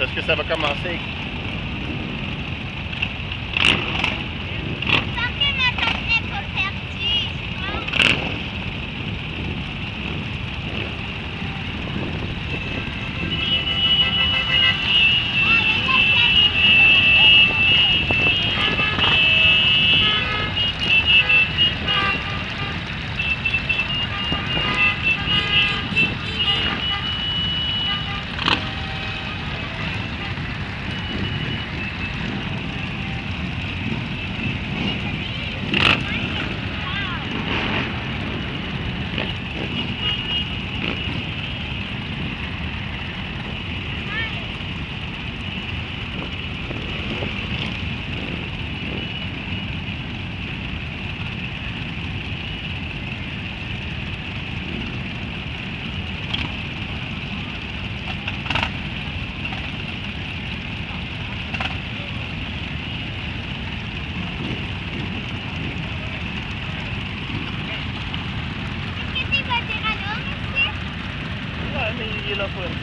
Est-ce que ça va commencer. y, y el afuera.